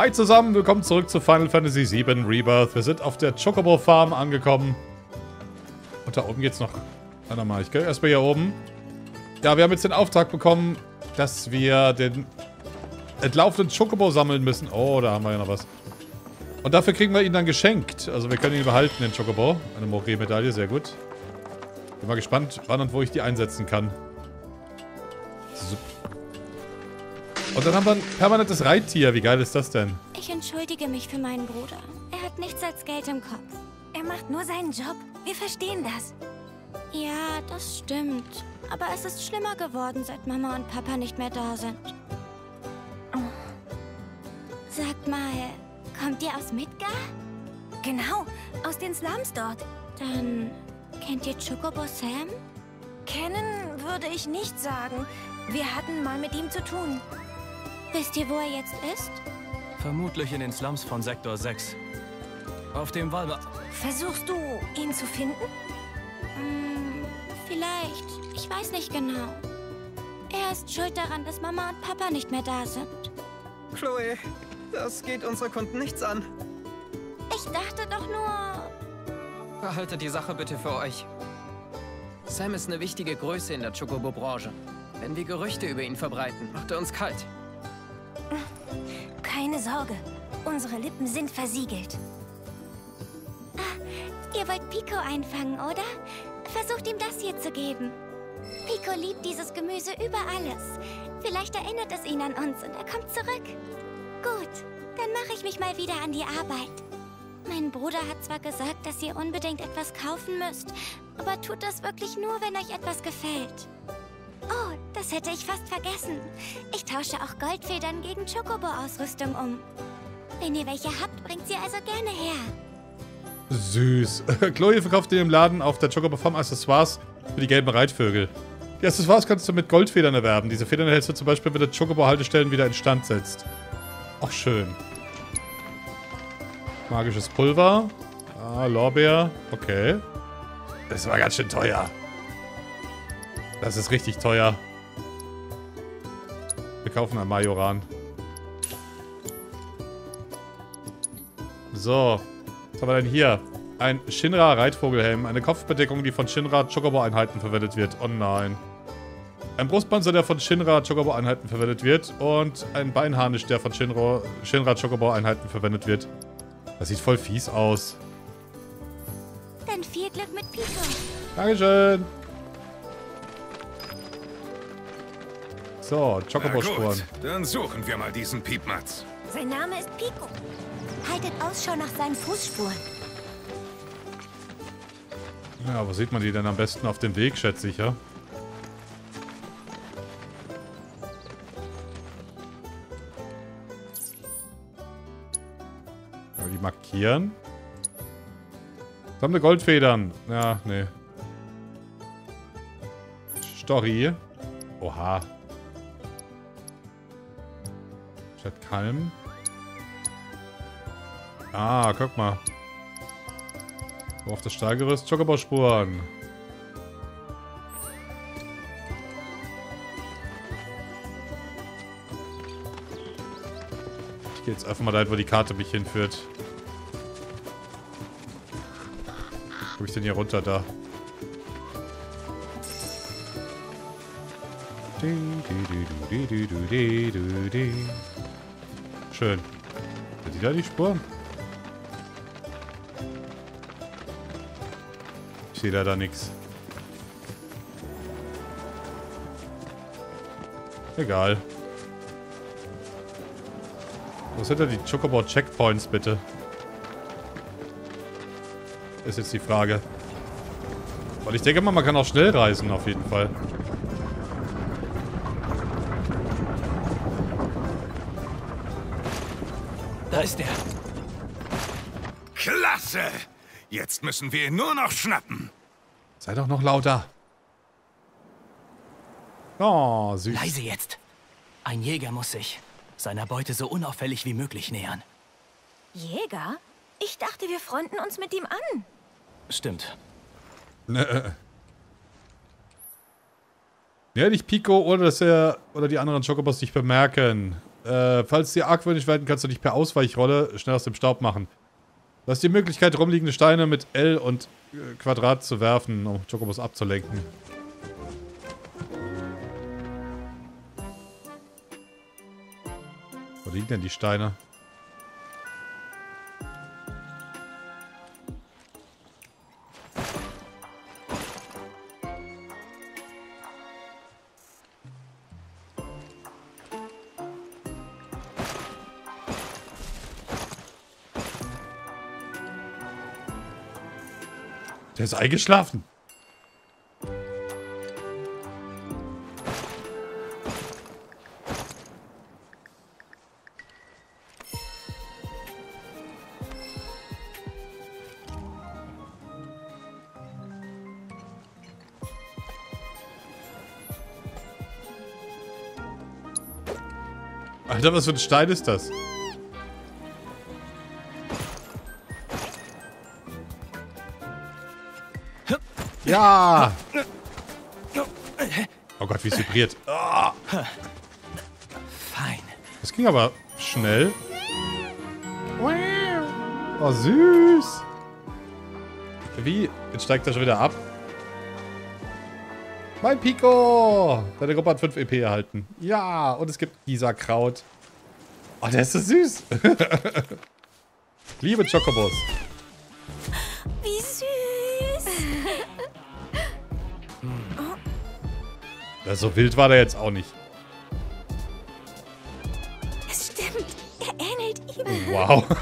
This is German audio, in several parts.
Hi zusammen, willkommen zurück zu Final Fantasy VII Rebirth. Wir sind auf der Chocobo Farm angekommen. Und da oben geht's noch. Warte mal, ich gehe erstmal hier oben. Ja, wir haben jetzt den Auftrag bekommen, dass wir den entlaufenden Chocobo sammeln müssen. Oh, da haben wir ja noch was. Und dafür kriegen wir ihn dann geschenkt. Also wir können ihn behalten, den Chocobo. Eine Moré-Medaille, sehr gut. Bin mal gespannt, wann und wo ich die einsetzen kann. Und dann haben wir ein permanentes Reittier. Wie geil ist das denn? Ich entschuldige mich für meinen Bruder. Er hat nichts als Geld im Kopf. Er macht nur seinen Job. Wir verstehen das. Ja, das stimmt. Aber es ist schlimmer geworden, seit Mama und Papa nicht mehr da sind. Sagt mal, kommt ihr aus Midgar? Genau, aus den Slums dort. Dann kennt ihr Chocobo Sam? Kennen würde ich nicht sagen. Wir hatten mal mit ihm zu tun. Wisst ihr, wo er jetzt ist? Vermutlich in den Slums von Sektor 6. Auf dem Walber... Versuchst du, ihn zu finden? Hm, vielleicht. Ich weiß nicht genau. Er ist schuld daran, dass Mama und Papa nicht mehr da sind. Chloe, das geht unsere Kunden nichts an. Ich dachte doch nur... Behaltet die Sache bitte für euch. Sam ist eine wichtige Größe in der Chocobo-Branche. Wenn wir Gerüchte über ihn verbreiten, macht er uns kalt. Keine Sorge. Unsere Lippen sind versiegelt. Ah, ihr wollt Pico einfangen, oder? Versucht ihm das hier zu geben. Pico liebt dieses Gemüse über alles. Vielleicht erinnert es ihn an uns und er kommt zurück. Gut, dann mache ich mich mal wieder an die Arbeit. Mein Bruder hat zwar gesagt, dass ihr unbedingt etwas kaufen müsst, aber tut das wirklich nur, wenn euch etwas gefällt. Oh, das hätte ich fast vergessen. Ich tausche auch Goldfedern gegen Chocobo-Ausrüstung um. Wenn ihr welche habt, bringt sie also gerne her. Süß. Chloe verkauft in ihrem Laden auf der Chocobo Farm Accessoires für die gelben Reitvögel. Die Accessoires kannst du mit Goldfedern erwerben. Diese Federn erhältst du zum Beispiel, wenn du Chocobo-Haltestellen wieder instand setzt. Auch schön. Magisches Pulver. Ah, Lorbeer. Okay. Das war ganz schön teuer. Das ist richtig teuer. Wir kaufen ein Majoran. So. Was haben wir denn hier? Ein Shinra Reitvogelhelm. Eine Kopfbedeckung, die von Shinra Chocobo-Einheiten verwendet wird. Oh nein. Ein Brustpanzer, der von Shinra Chocobo-Einheiten verwendet wird. Und ein Beinharnisch, der von Shinra, Shinra Chocobo-Einheiten verwendet wird. Das sieht voll fies aus. Dann viel Glück mit Pico. Dankeschön. So, Chocobo-Spuren. Dann suchen wir mal diesen Piepmatz. Sein Name ist Pico. Haltet Ausschau nach seinen Fußspuren. Ja, wo sieht man die denn am besten auf dem Weg, schätze ich, ja? Ja, die markieren. Sammle Goldfedern. Ja, nee. Story. Oha. Statt Kalm. Ah, guck mal. Wo auf das Stahlgerüst Chocobo-Spuren. Ich gehe jetzt einfach mal dahin, wo die Karte mich hinführt. Wo ich denn hier runter? Da. Schön. Sind die da die Spuren? Ich sehe da nichts. Egal. Sind denn die Chocobo Checkpoints, bitte? Ist jetzt die Frage. Weil ich denke mal, man kann auch schnell reisen, auf jeden Fall. Da ist er. Klasse! Jetzt müssen wir ihn nur noch schnappen. Sei doch noch lauter. Oh, süß. Leise jetzt. Ein Jäger muss sich seiner Beute so unauffällig wie möglich nähern. Jäger? Ich dachte, wir freunden uns mit ihm an. Stimmt. Ne. Ja, nicht Pico, oder dass er oder die anderen Chocobos dich bemerken. Äh, falls sie argwöhnisch werden, kannst du dich per Ausweichrolle schnell aus dem Staub machen. Du hast die Möglichkeit, rumliegende Steine mit L und äh, Quadrat zu werfen, um Chocobos abzulenken. Wo liegen denn die Steine? Der ist eingeschlafen. Alter, was für ein Stein ist das? Ja! Oh Gott, wie es vibriert. Fein. das ging aber schnell. Oh, süß. Wie? Jetzt steigt er schon wieder ab. Mein Pico! Deine Gruppe hat 5 EP erhalten. Ja, und es gibt Gisa-Kraut. Oh, der ist so süß. Liebe Chocobos. Ja, so wild war der jetzt auch nicht. Es stimmt. Er ähnelt ihm. Wow.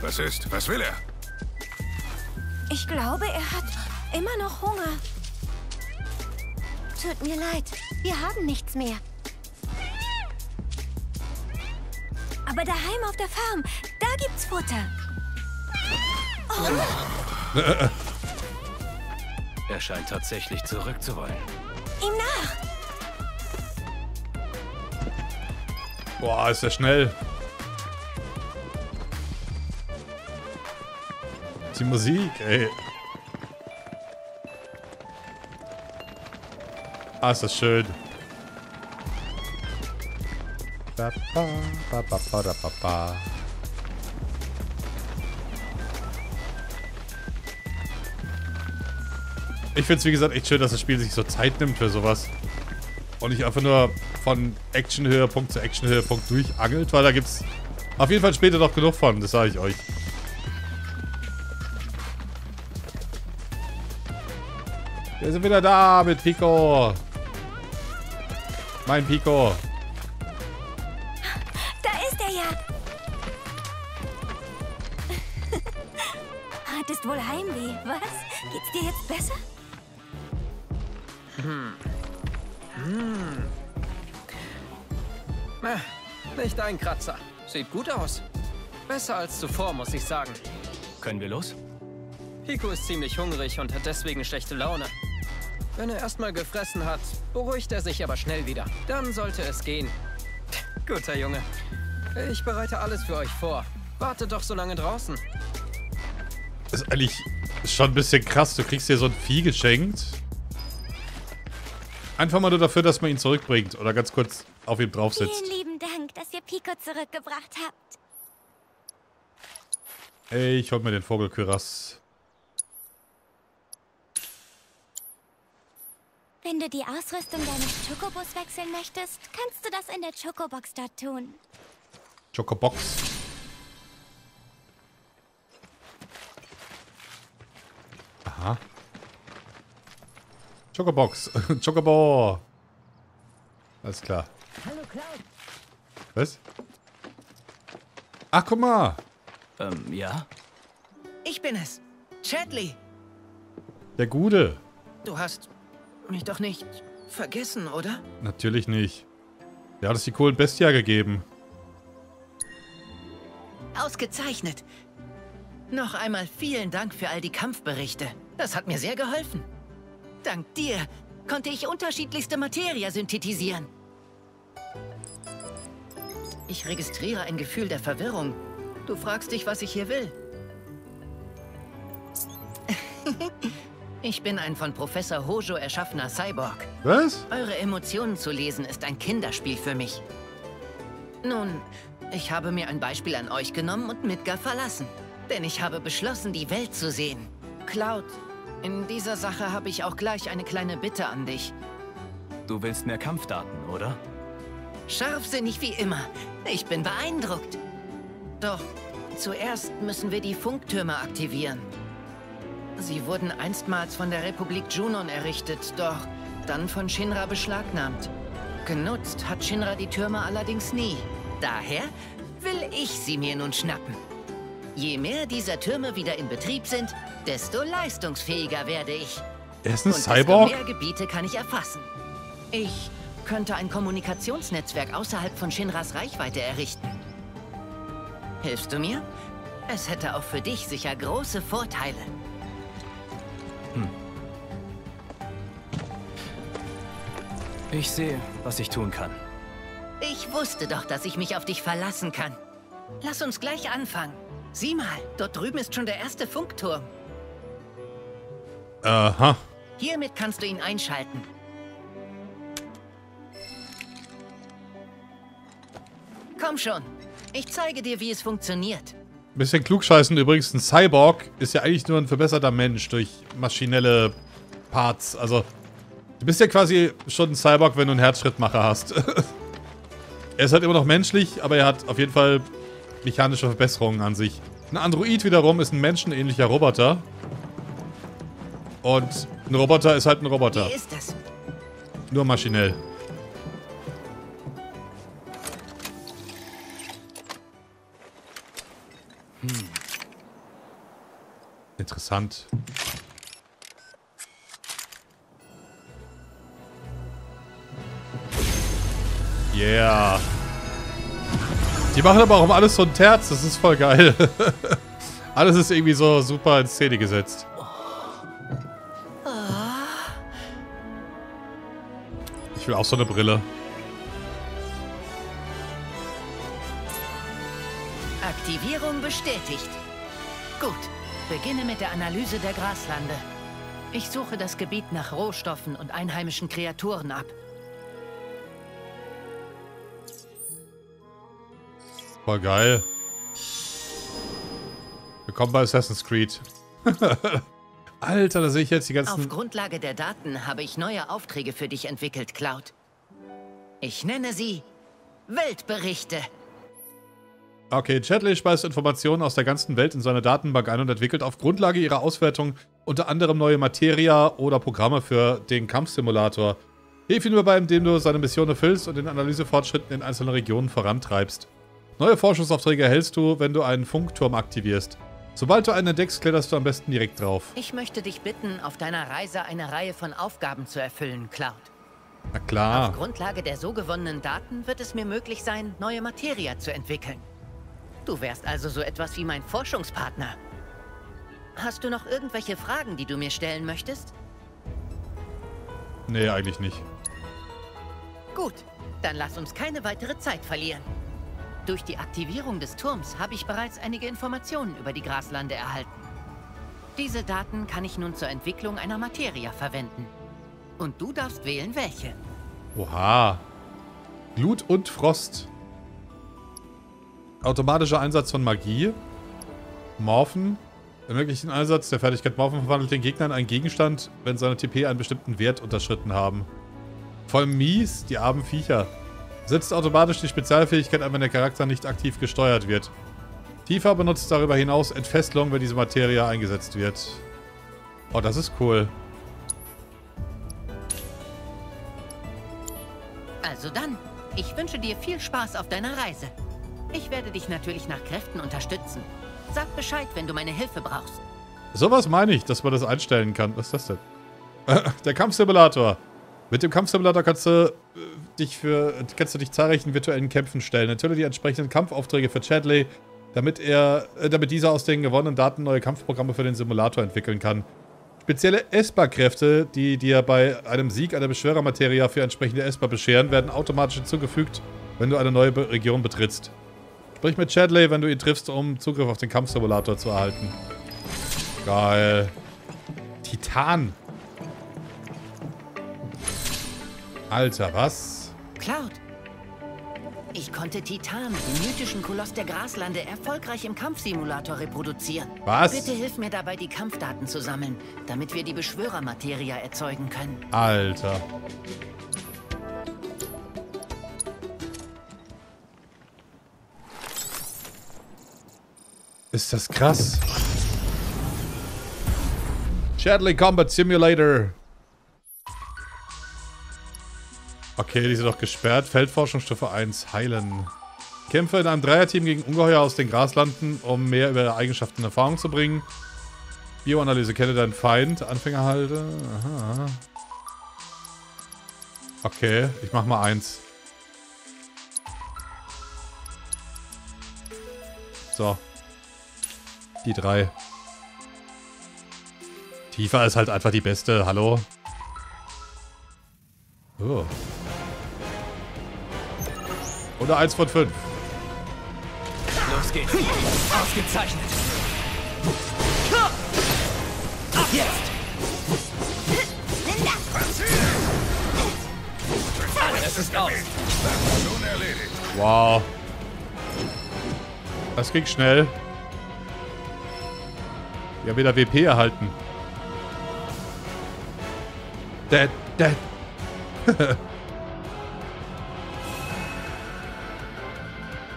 Was ist? Was will er? Ich glaube, er hat immer noch Hunger. Tut mir leid, wir haben nichts mehr. Aber daheim auf der Farm, da gibt's Futter. Er scheint tatsächlich zurück zu wollen. Ihm nach. Boah, ist der schnell. Die Musik, ey. Ah, ist das schön. Ba, ba, ba, ba, ba, ba, ba. Ich finde es, wie gesagt, echt schön, dass das Spiel sich so Zeit nimmt für sowas. Und nicht einfach nur von Action-Höhepunkt zu Action-Höhepunkt durchangelt, weil da gibt's auf jeden Fall später noch genug von, das sage ich euch. Wir sind wieder da mit Pico. Mein Pico. Sieht gut aus. Besser als zuvor, muss ich sagen. Können wir los? Pico ist ziemlich hungrig und hat deswegen schlechte Laune. Wenn er erstmal gefressen hat, beruhigt er sich aber schnell wieder. Dann sollte es gehen. Guter Junge. Ich bereite alles für euch vor. Wartet doch so lange draußen. Das ist eigentlich schon ein bisschen krass. Du kriegst dir so ein Vieh geschenkt. Einfach mal nur dafür, dass man ihn zurückbringt. Oder ganz kurz auf ihm drauf sitzt. Vielen lieben Dank, dass ihr Pico zurückgebracht habt. Ey, ich hol mir den Vogelkyrass. Wenn du die Ausrüstung deines Chocobos wechseln möchtest, kannst du das in der Chocobox dort tun. Chocobox. Aha. Chocobox. Chocobo. Alles klar. Hallo Cloud. Was? Ach, guck mal. Ähm, ja? Ich bin es. Chadley. Der Gude. Du hast mich doch nicht vergessen, oder? Natürlich nicht. Der hat uns die coolen Bestia gegeben. Ausgezeichnet. Noch einmal vielen Dank für all die Kampfberichte. Das hat mir sehr geholfen. Dank dir konnte ich unterschiedlichste Materie synthetisieren. Ich registriere ein Gefühl der Verwirrung. Du fragst dich, was ich hier will. Ich bin ein von Professor Hojo erschaffener Cyborg. Was? Eure Emotionen zu lesen ist ein Kinderspiel für mich. Nun, ich habe mir ein Beispiel an euch genommen und Midgar verlassen. Denn ich habe beschlossen, die Welt zu sehen. Cloud, in dieser Sache habe ich auch gleich eine kleine Bitte an dich. Du willst mehr Kampfdaten, oder? Scharfsinnig wie immer. Ich bin beeindruckt. Doch zuerst müssen wir die Funktürme aktivieren. Sie wurden einstmals von der Republik Junon errichtet, doch dann von Shinra beschlagnahmt. Genutzt hat Shinra die Türme allerdings nie. Daher will ich sie mir nun schnappen. Je mehr dieser Türme wieder in Betrieb sind, desto leistungsfähiger werde ich. Er ist ein Und Cyborg? desto mehr Gebiete kann ich erfassen. Ich könnte ein Kommunikationsnetzwerk außerhalb von Shinras Reichweite errichten. Hilfst du mir? Es hätte auch für dich sicher große Vorteile. Ich sehe, was ich tun kann. Ich wusste doch, dass ich mich auf dich verlassen kann. Lass uns gleich anfangen. Sieh mal, dort drüben ist schon der erste Funkturm. Aha. Hiermit kannst du ihn einschalten. Komm schon. Ich zeige dir, wie es funktioniert. Bisschen klugscheißen übrigens. Ein Cyborg ist ja eigentlich nur ein verbesserter Mensch durch maschinelle Parts. Also, du bist ja quasi schon ein Cyborg, wenn du einen Herzschrittmacher hast. er ist halt immer noch menschlich, aber er hat auf jeden Fall mechanische Verbesserungen an sich. Ein Android wiederum ist ein menschenähnlicher Roboter. Und ein Roboter ist halt ein Roboter. Wie ist es? Nur maschinell. Interessant. Yeah. Die machen aber auch um alles so ein Terz. Das ist voll geil. alles ist irgendwie so super in Szene gesetzt. Ich will auch so eine Brille. Aktivierung bestätigt. Gut, beginne mit der Analyse der Graslande. Ich suche das Gebiet nach Rohstoffen und einheimischen Kreaturen ab. Voll geil. Willkommen bei Assassin's Creed. Alter, da sehe ich jetzt die Auf ganzen... Grundlage der Daten habe ich neue Aufträge für dich entwickelt, Cloud. Ich nenne sie Weltberichte. Okay, Chatley speist Informationen aus der ganzen Welt in seine Datenbank ein und entwickelt auf Grundlage ihrer Auswertung unter anderem neue Materia oder Programme für den Kampfsimulator. Hilf ihm dabei, indem du seine Mission erfüllst und den Analysefortschritten in einzelnen Regionen vorantreibst. Neue Forschungsaufträge erhältst du, wenn du einen Funkturm aktivierst. Sobald du einen entdeckst, kletterst du am besten direkt drauf. Ich möchte dich bitten, auf deiner Reise eine Reihe von Aufgaben zu erfüllen, Cloud. Na klar. Auf Grundlage der so gewonnenen Daten wird es mir möglich sein, neue Materia zu entwickeln. Du wärst also so etwas wie mein Forschungspartner. Hast du noch irgendwelche Fragen, die du mir stellen möchtest? Nee, eigentlich nicht. Gut, dann lass uns keine weitere Zeit verlieren. Durch die Aktivierung des Turms habe ich bereits einige Informationen über die Graslande erhalten. Diese Daten kann ich nun zur Entwicklung einer Materia verwenden. Und du darfst wählen, welche. Oha. Glut und Frost. Automatischer Einsatz von Magie. Morphen. Ermöglicht den Einsatz der Fertigkeit Morphen verwandelt den Gegner in einen Gegenstand, wenn seine TP einen bestimmten Wert unterschritten haben. Voll mies, die armen Viecher. Setzt automatisch die Spezialfähigkeit ein, wenn der Charakter nicht aktiv gesteuert wird. Tifa benutzt darüber hinaus Entfesselung, wenn diese Materie eingesetzt wird. Oh, das ist cool. Also dann, ich wünsche dir viel Spaß auf deiner Reise. Ich werde dich natürlich nach Kräften unterstützen. Sag Bescheid, wenn du meine Hilfe brauchst. Sowas meine ich, dass man das einstellen kann. Was ist das denn? Der Kampfsimulator. Mit dem Kampfsimulator kannst du äh, dich für kannst du dich zahlreichen virtuellen Kämpfen stellen. Natürlich die entsprechenden Kampfaufträge für Chadley, damit er, äh, damit dieser aus den gewonnenen Daten neue Kampfprogramme für den Simulator entwickeln kann. Spezielle Esper-Kräfte, die dir bei einem Sieg einer Beschwörermateria für entsprechende Esper bescheren, werden automatisch hinzugefügt, wenn du eine neue Region betrittst. Sprich mit Chadley, wenn du ihn triffst, um Zugriff auf den Kampfsimulator zu erhalten. Geil. Titan. Alter, was? Cloud. Ich konnte Titan, den mythischen Koloss der Graslande, erfolgreich im Kampfsimulator reproduzieren. Was? Bitte hilf mir dabei, die Kampfdaten zu sammeln, damit wir die Beschwörermateria erzeugen können. Alter. Ist das krass. Shadley Combat Simulator. Okay, die sind doch gesperrt. Feldforschung Stufe 1. Heilen. Kämpfe in einem Dreierteam gegen Ungeheuer aus den Graslanden, um mehr über ihre Eigenschaften in Erfahrung zu bringen. Bioanalyse. Kenne deinen Feind. Anfängerhalte. Aha, aha. Okay, ich mach mal eins. So. Die drei. Tifa ist halt einfach die beste. Hallo? Oh. Oder eins von fünf. Los geht's. Ausgezeichnet. Ab jetzt. Es ist aus. Wow. Das ging schnell. Wir haben wieder WP erhalten. Dead, dead.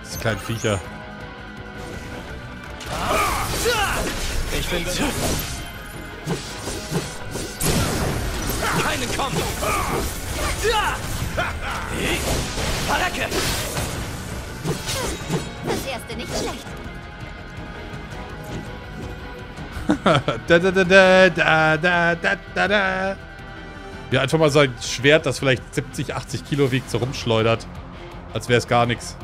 das kleine Viecher. Ich bin bereit. Keinen kommen. Verrecke. Das erste nicht schlecht. da, da, da, da, da, da, da, da. Ja, einfach mal so ein Schwert, das vielleicht 70, 80 Kilo wiegt, so rumschleudert. Als wäre es gar nichts.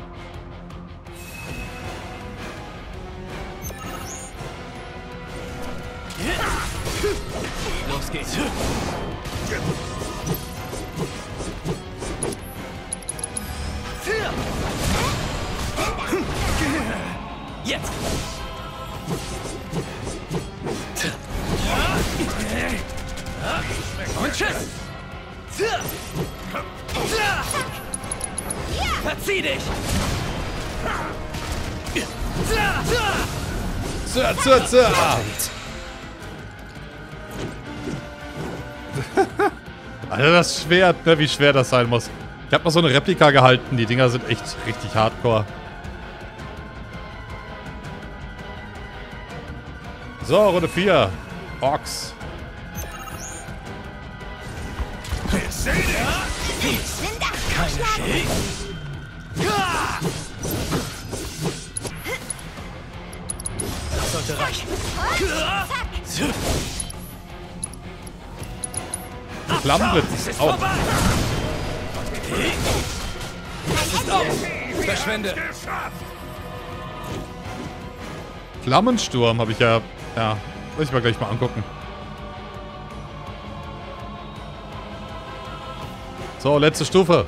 Schwert, ne, wie schwer das sein muss. Ich habe mal so eine Replika gehalten. Die Dinger sind echt richtig hardcore. So, Runde 4. Orks. Flammenblitz. Ist Au. vorbei. Es ist aus. Verschwende. Flammensturm habe ich ja... Ja, muss ich mal gleich mal angucken. So, letzte Stufe.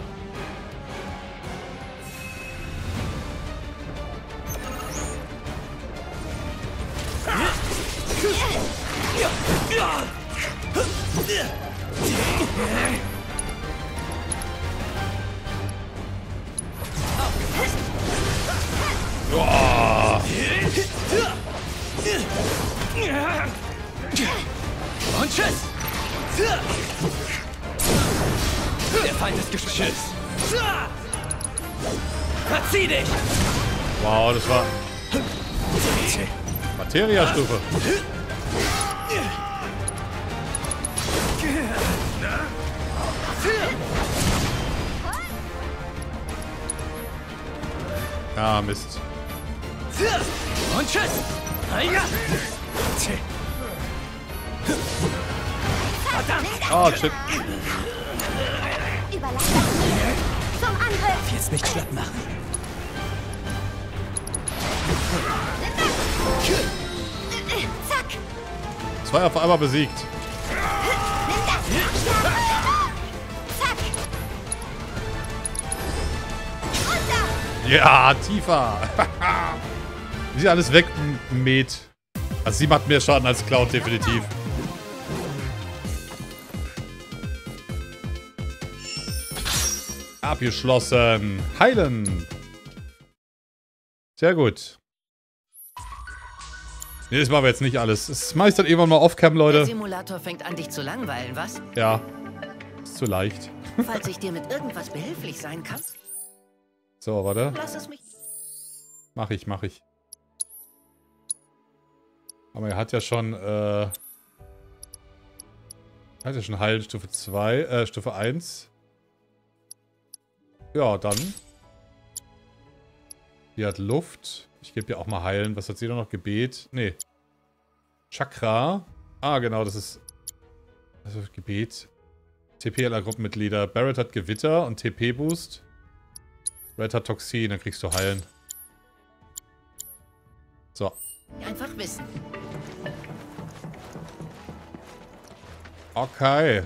besiegt. Ja, tiefer. sie alles weg, Met. Also sie macht mehr Schaden als Cloud, definitiv. Abgeschlossen. Heilen. Sehr gut. Nee, das machen wir jetzt nicht alles. Es meistert irgendwann mal Off-Cam, Der Leute. Simulator fängt an, dich zu langweilen, was? Ja. Ist zu leicht. Falls ich dir mit irgendwas behilflich sein kann, So, warte. lass es mich. Mach ich, mach ich. Aber er hat ja schon, äh... Hat ja schon Heilen Stufe 2, äh, Stufe 1. Ja, dann. Die hat Luft. Ich gebe ihr auch mal Heilen. Was hat sie da noch? Gebet? Nee. Chakra. Ah, genau, das ist... Also Gebet. TPLA-Gruppenmitglieder. Barrett hat Gewitter und TP-Boost. Red hat Toxin, dann kriegst du Heilen. So. Einfach wissen. Okay.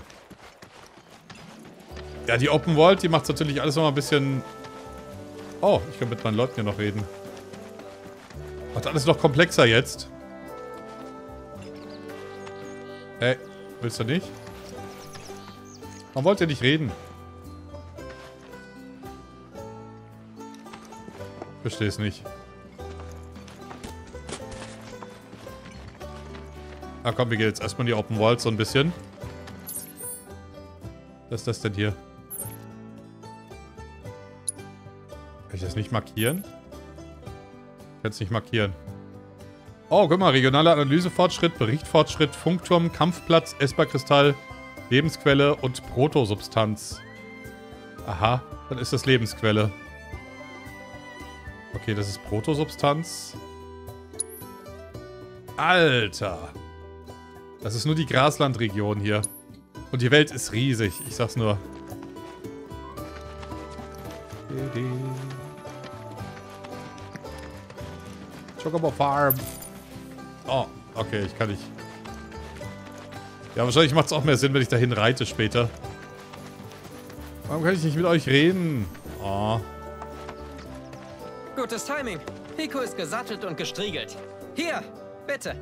Ja, die Open World, die macht natürlich alles nochmal ein bisschen... Oh, ich kann mit meinen Leuten hier noch reden. Macht alles noch komplexer jetzt. Hey, willst du nicht? Warum wollt ihr nicht reden? Verstehe es nicht. Ah komm, wir gehen jetzt erstmal in die Open World so ein bisschen. Was ist das denn hier? Kann ich das nicht markieren? Kann es nicht markieren. Oh, guck mal, regionaler Analysefortschritt, Berichtfortschritt, Funkturm, Kampfplatz, Esperkristall, Lebensquelle und Protosubstanz. Aha, dann ist das Lebensquelle. Okay, das ist Protosubstanz. Alter. Das ist nur die Graslandregion hier. Und die Welt ist riesig, ich sag's nur. Chocobo Farm. Oh, okay, ich kann nicht. Ja, wahrscheinlich macht es auch mehr Sinn, wenn ich dahin reite später. Warum kann ich nicht mit euch reden? Oh. Gutes Timing. Pico ist gesattelt und gestriegelt. Hier, bitte.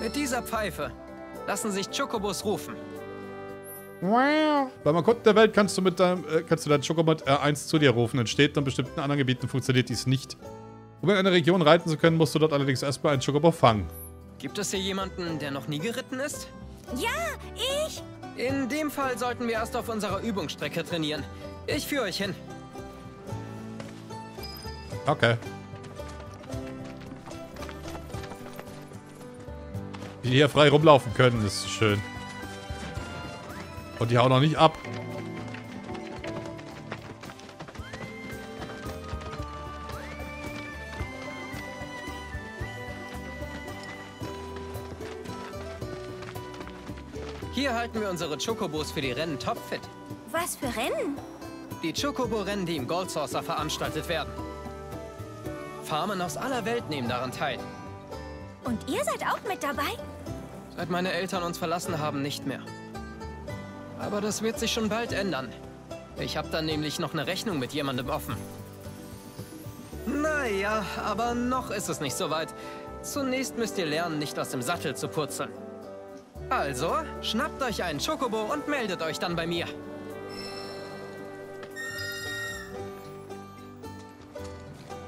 Mit dieser Pfeife lassen sich Chocobos rufen. Beim Erkunden der Welt kannst du mit deinem, äh, kannst du deinen Chocobot R1 zu dir rufen. In Städten und bestimmten anderen Gebieten funktioniert dies nicht. Um in eine Region reiten zu können, musst du dort allerdings erstmal einen Chocobo fangen. Gibt es hier jemanden, der noch nie geritten ist? Ja, ich. In dem Fall sollten wir erst auf unserer Übungsstrecke trainieren. Ich führe euch hin. Okay. Die hier frei rumlaufen können, ist schön. Und die hauen noch nicht ab. Hier halten wir unsere Chocobos für die Rennen topfit. Was für Rennen? Die Chocobo-Rennen, die im Gold Saucer veranstaltet werden. Farmen aus aller Welt nehmen daran teil. Und ihr seid auch mit dabei? Seit meine Eltern uns verlassen haben, nicht mehr. Aber das wird sich schon bald ändern. Ich habe dann nämlich noch eine Rechnung mit jemandem offen. Naja, aber noch ist es nicht so weit. Zunächst müsst ihr lernen, nicht aus dem Sattel zu purzeln. Also, schnappt euch einen Chocobo und meldet euch dann bei mir.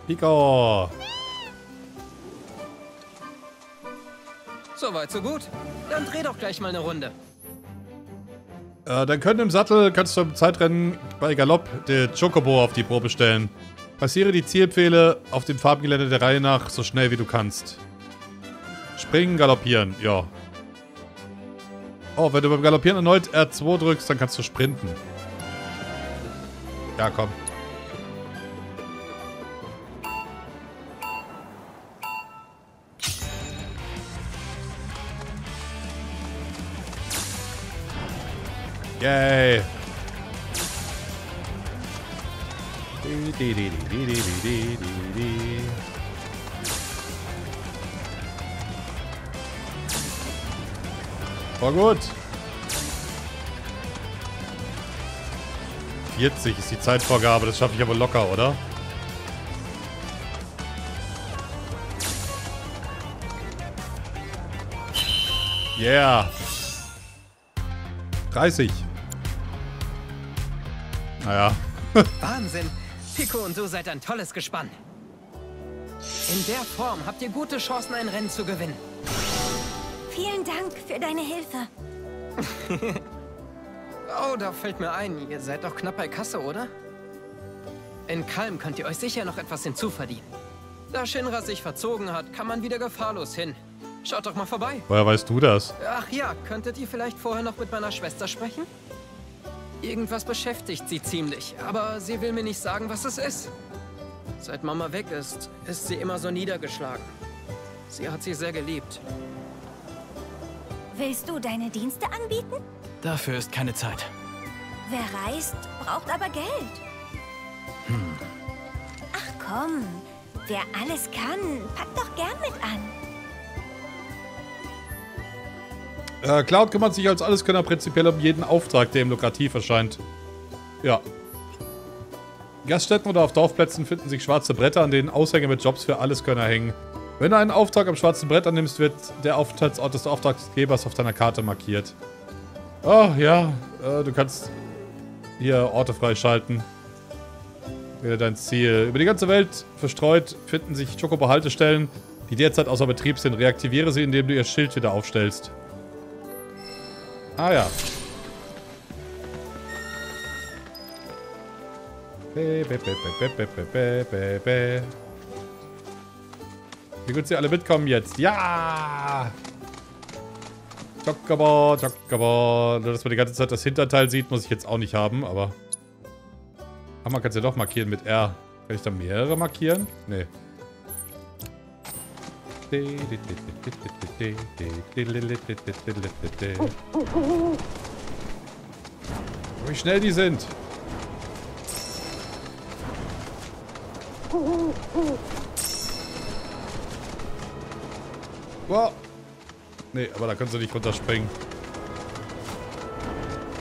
Pico. Soweit, so gut. Dann dreh doch gleich mal eine Runde. Äh, dann können im Sattel, kannst du im Zeitrennen bei Galopp der Chocobo auf die Probe stellen. Passiere die Zielpfähle auf dem Farbengelände der Reihe nach so schnell wie du kannst. Springen, galoppieren, ja. Oh, wenn du beim Galoppieren erneut R2 drückst, dann kannst du sprinten. Ja, komm. Yay. War gut. 40 ist die Zeitvorgabe, das schaffe ich aber locker, oder? Yeah. 30. Naja. Wahnsinn. Pico und du seid ein tolles Gespann. In der Form habt ihr gute Chancen, ein Rennen zu gewinnen. Vielen Dank für deine Hilfe. Oh, da fällt mir ein, ihr seid doch knapp bei Kasse, oder? In Kalm könnt ihr euch sicher noch etwas hinzuverdienen. Da Shinra sich verzogen hat, kann man wieder gefahrlos hin. Schaut doch mal vorbei. Woher weißt du das? Ach ja, könntet ihr vielleicht vorher noch mit meiner Schwester sprechen? Irgendwas beschäftigt sie ziemlich, aber sie will mir nicht sagen, was es ist. Seit Mama weg ist, ist sie immer so niedergeschlagen. Sie hat sie sehr geliebt. Willst du deine Dienste anbieten? Dafür ist keine Zeit. Wer reist, braucht aber Geld. Ach komm, wer alles kann, packt doch gern mit an. Äh, Cloud kümmert sich als Alleskönner prinzipiell um jeden Auftrag, der ihm lukrativ erscheint. Ja. Gaststätten oder auf Dorfplätzen finden sich schwarze Bretter, an denen Aushänge mit Jobs für Alleskönner hängen. Wenn du einen Auftrag am schwarzen Brett annimmst, wird der Aufenthaltsort des Auftraggebers auf deiner Karte markiert. Oh, ja. Äh, du kannst hier Orte freischalten. Wähle dein Ziel. Über die ganze Welt verstreut finden sich Chocobo-Haltestellen, die derzeit außer Betrieb sind. Reaktiviere sie, indem du ihr Schild wieder aufstellst. Ah ja. Be, be, be, be, be, be, be, be, be. Wie gut sie alle mitkommen jetzt. Ja! Chocobo, Chocobo. Nur, dass man die ganze Zeit das Hinterteil sieht, muss ich jetzt auch nicht haben, aber... Ach, man kann es ja doch markieren mit R. Kann ich da mehrere markieren? Nee. Wie schnell die sind. Wow. Nee, aber da kannst du nicht runterspringen.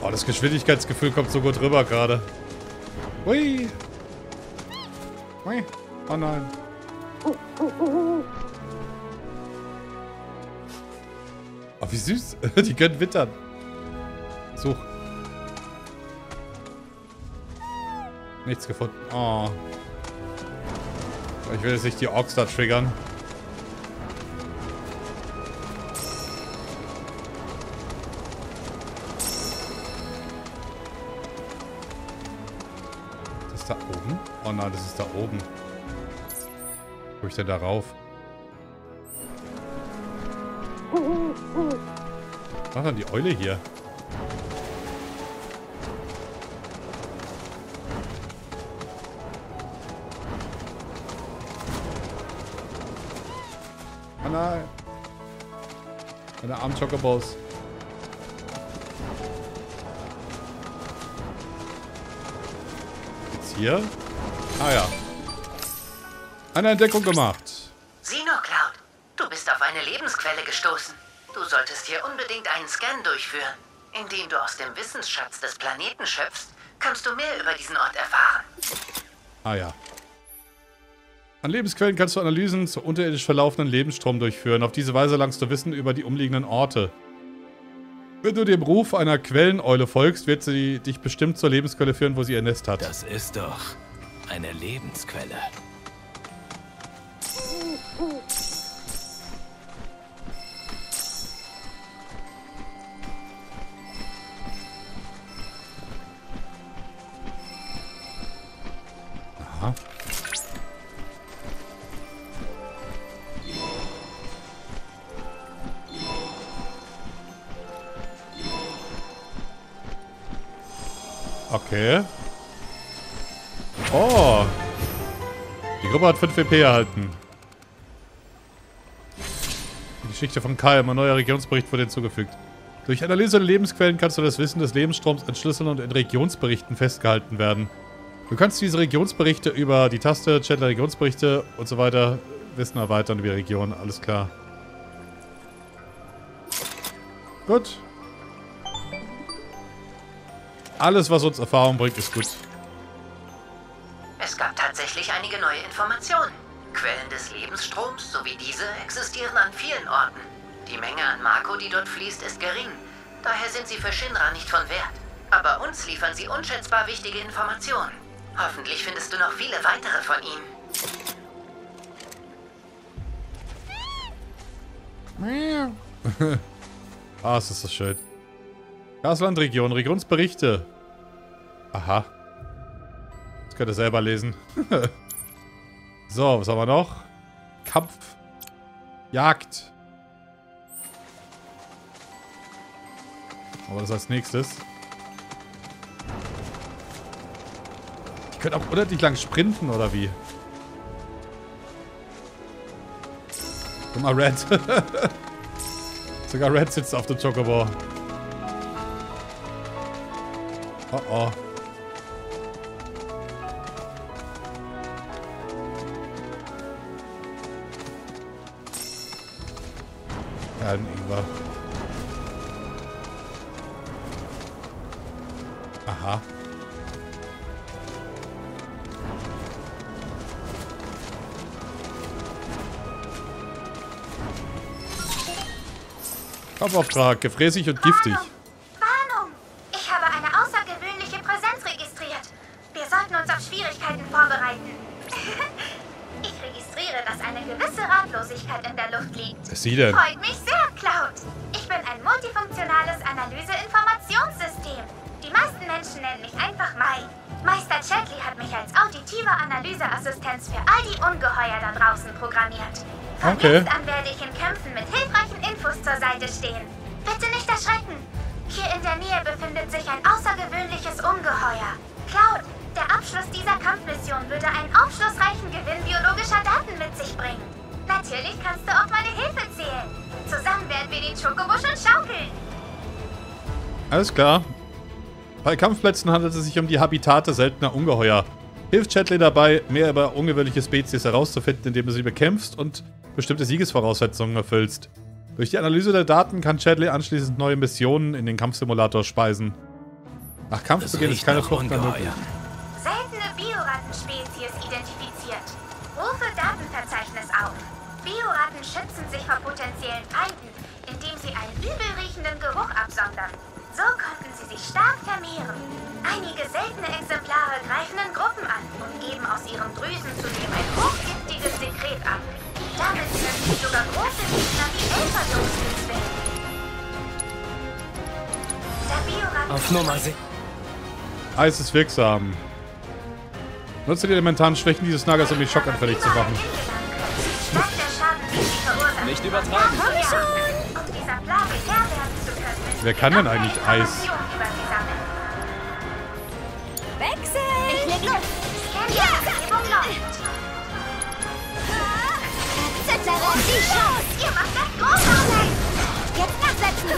Oh, das Geschwindigkeitsgefühl kommt so gut rüber gerade. Hui. Hui. Oh nein. Oh, wie süß. Die können wittern. Such. Nichts gefunden. Oh. Ich will jetzt nicht die Orks da triggern. Nein, das ist da oben. Wo ich denn da rauf? Was denn die Eule hier? Nein. Meine armen Chocobos. Jetzt hier? Ah ja. Eine Entdeckung gemacht. Sino Cloud, du bist auf eine Lebensquelle gestoßen. Du solltest hier unbedingt einen Scan durchführen. Indem du aus dem Wissensschatz des Planeten schöpfst, kannst du mehr über diesen Ort erfahren. Ah ja. An Lebensquellen kannst du Analysen zu unterirdisch verlaufenden Lebensstrom durchführen. Auf diese Weise langst du Wissen über die umliegenden Orte. Wenn du dem Ruf einer Quelleneule folgst, wird sie dich bestimmt zur Lebensquelle führen, wo sie ihr Nest hat. Das ist doch eine Lebensquelle. Okay. Oh. Die Gruppe hat 5 WP erhalten. Die Geschichte von Kalm, ein neuer Regionsbericht wurde hinzugefügt. Durch Analyse der Lebensquellen kannst du das Wissen des Lebensstroms entschlüsseln und in Regionsberichten festgehalten werden. Du kannst diese Regionsberichte über die Taste, Chandler Regionsberichte und so weiter Wissen erweitern über die Region. Alles klar. Gut. Alles, was uns Erfahrung bringt, ist gut. Einige neue Informationen. Quellen des Lebensstroms sowie diese existieren an vielen Orten. Die Menge an Mako, die dort fließt, ist gering. Daher sind sie für Shinra nicht von Wert. Aber uns liefern sie unschätzbar wichtige Informationen. Hoffentlich findest du noch viele weitere von ihm. Ah, es ist so schön. Gaslandregion, Regionsberichte. Aha. Das könnt ihr selber lesen. so, was haben wir noch? Kampf. Jagd. Aber das als nächstes. Ich könnte auch unendlich lang sprinten, oder wie? Guck mal, Red. Sogar Red sitzt auf dem Chocobo. Oh oh. Ingwer. Aha. Kampfauftrag, gefräßig und giftig. Warnung! Ich habe eine außergewöhnliche Präsenz registriert. Wir sollten uns auf Schwierigkeiten vorbereiten. ich registriere, dass eine gewisse Ratlosigkeit in der Luft liegt. Was ist sie denn? Freut draußen programmiert. Von Okay. jetzt an werde ich in Kämpfen mit hilfreichen Infos zur Seite stehen. Bitte nicht erschrecken. Hier in der Nähe befindet sich ein außergewöhnliches Ungeheuer. Cloud, der Abschluss dieser Kampfmission würde einen aufschlussreichen Gewinn biologischer Daten mit sich bringen. Natürlich kannst du auf meine Hilfe zählen. Zusammen werden wir den Chocobo schon schaukeln. Alles klar. Bei Kampfplätzen handelt es sich um die Habitate seltener Ungeheuer. Hilft Chatley dabei, mehr über ungewöhnliche Spezies herauszufinden, indem du sie bekämpfst und bestimmte Siegesvoraussetzungen erfüllst. Durch die Analyse der Daten kann Chatley anschließend neue Missionen in den Kampfsimulator speisen. Nach Kampfbeginn ist keine Flucht mehr möglich. Seltene Biorattenspezies identifiziert. Rufe Datenverzeichnis auf. Bioratten schützen sich vor potenziellen Feinden, indem sie einen übelriechenden Geruch absondern. So konnten sie sich stark vermehren. Einige seltene Exemplare greifen in Gruppen an und geben aus ihren Drüsen zudem ein hochgiftiges Sekret ab. Damit können sie sogar große Gegner wie Elferjungs bezwingen. Auf Nummer si Eis ist wirksam. Nutze die elementaren Schwächen dieses Nagers, um mich schockanfällig zu machen. Nicht übertreiben. Um dieser Plage Wer kann denn eigentlich Eis? Wechsel! Ich leg los. Läuft. Zettlere die Chance! Ihr macht das großartig. Jetzt nachsetzen!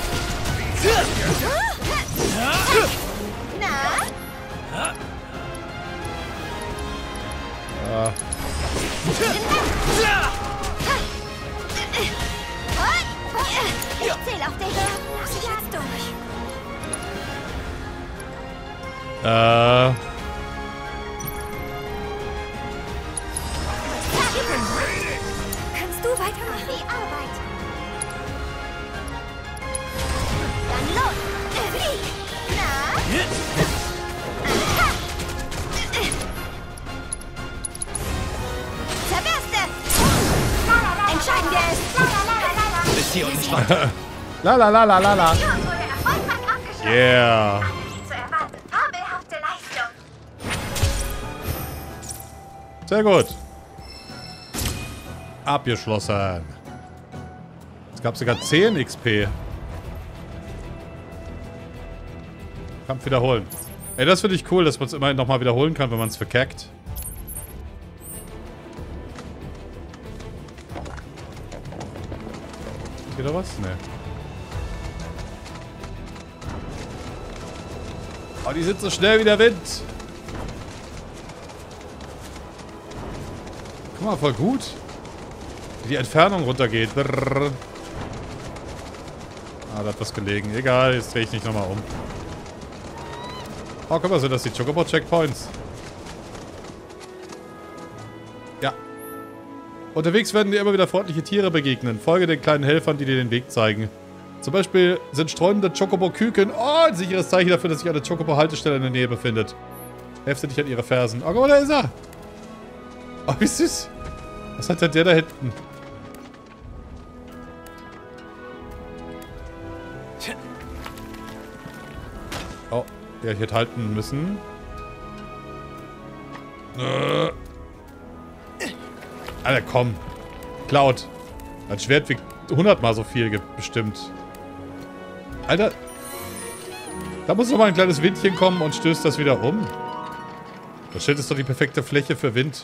Na? Ah, Ich zähl auf dich! Jetzt durch! äh, Kannst du weitermachen? Die Arbeit! Dann los! Flieg! Na? Entscheiden wir es! Hier unten stand. la la la la la la. Yeah. Sehr gut. Abgeschlossen. Es gab sogar 10 XP. Kampf wiederholen. Ey, das finde ich cool, dass man es immerhin nochmal wiederholen kann, wenn man es verkackt. Geht da was? Nee. Oh, die sind so schnell wie der Wind. Guck mal, voll gut. Wie die Entfernung runtergeht. Brrr. Ah, da hat was gelegen. Egal, jetzt drehe ich nicht nochmal um. Oh, guck mal, sind das die Chocobo-Checkpoints? Ja. Unterwegs werden dir immer wieder freundliche Tiere begegnen. Folge den kleinen Helfern, die dir den Weg zeigen. Zum Beispiel sind streunende Chocobo-Küken oh, ein sicheres Zeichen dafür, dass sich eine Chocobo-Haltestelle in der Nähe befindet. Hefte dich an ihre Fersen. Oh, guck mal, da ist er. Oh, wie süß. Was hat denn der da hinten? Oh, ich hätte halten müssen. Äh. Alter, komm. Cloud. Ein Schwert wiegt 100 mal so viel bestimmt. Alter. Da muss noch mal ein kleines Windchen kommen und stößt das wieder um. Das Schild ist doch die perfekte Fläche für Wind.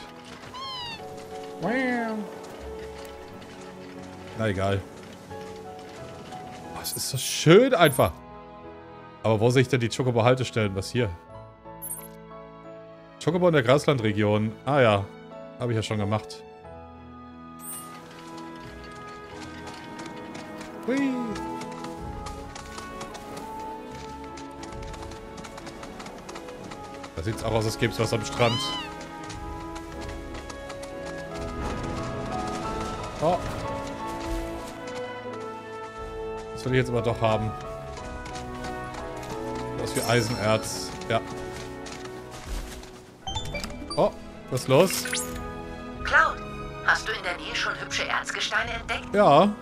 Na egal. Es ist so schön einfach. Aber wo sehe ich denn die Chocobo-Haltestellen? Was hier? Chocobo in der Graslandregion. Ah ja. Habe ich ja schon gemacht. Hui. Da sieht es auch aus, als gäbe es was am Strand. Oh. Das will ich jetzt aber doch haben. Was für Eisenerz. Ja. Oh, was ist los? Cloud, hast du in der Nähe schon hübsche Erzgesteine entdeckt? Ja.